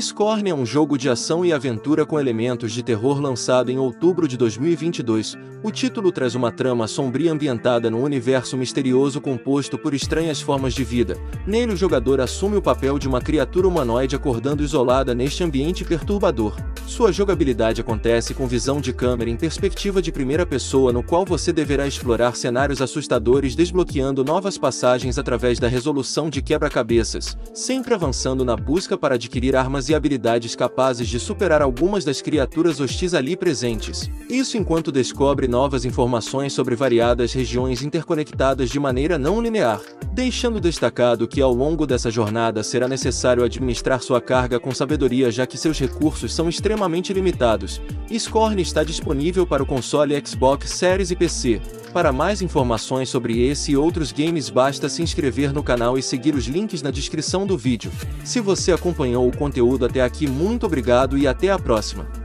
Scorn é um jogo de ação e aventura com elementos de terror lançado em outubro de 2022. O título traz uma trama sombria ambientada num universo misterioso composto por estranhas formas de vida. Nele, o jogador assume o papel de uma criatura humanoide acordando isolada neste ambiente perturbador. Sua jogabilidade acontece com visão de câmera em perspectiva de primeira pessoa, no qual você deverá explorar cenários assustadores, desbloqueando novas passagens através da resolução de quebra-cabeças, sempre avançando na busca para adquirir armas e habilidades capazes de superar algumas das criaturas hostis ali presentes. Isso enquanto descobre novas informações sobre variadas regiões interconectadas de maneira não linear, deixando destacado que ao longo dessa jornada será necessário administrar sua carga com sabedoria já que seus recursos são extremamente limitados. Scorn está disponível para o console Xbox Series e PC. Para mais informações sobre esse e outros games basta se inscrever no canal e seguir os links na descrição do vídeo. Se você acompanhou o conteúdo até aqui muito obrigado e até a próxima.